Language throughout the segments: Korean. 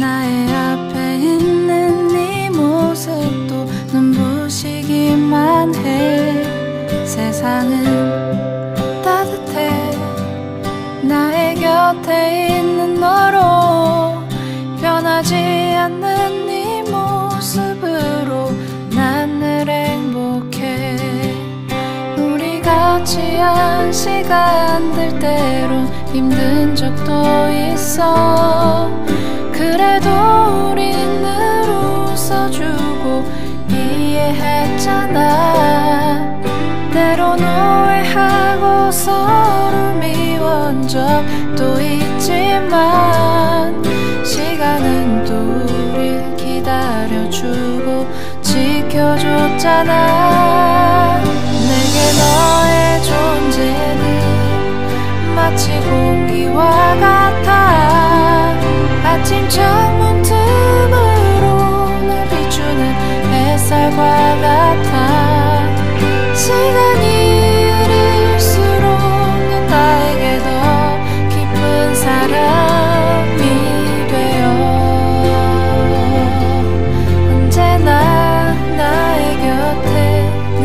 나의 앞에 있는 네 모습도 눈부시기만 해. 세상은 따뜻해. 나의 곁에 있는 너로 변하지 않는 네 모습으로 난 늘 행복해. 우리 같이 한 시간들 때론 힘든 적도 있어 그래도 우린 늘 웃어주고 이해했잖아. 때론 오해하고 서로 미운 적도 있지만 시간은 또 우릴 기다려주고 지켜줬잖아. 내게 너의 존재는 마치 공기와 같 햇살과 같아. 시간이 흐를수록 넌 나에게 더 깊은 사람이 되어. 언제나 나의 곁에 늘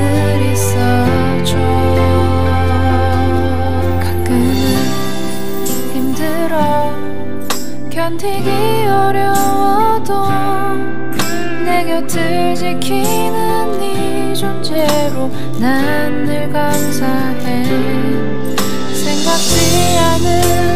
있어줘. 가끔은 힘들어 견디기 어려워도 내 곁을 지키는 네 존재로 난 늘 감사해. 생각지 않은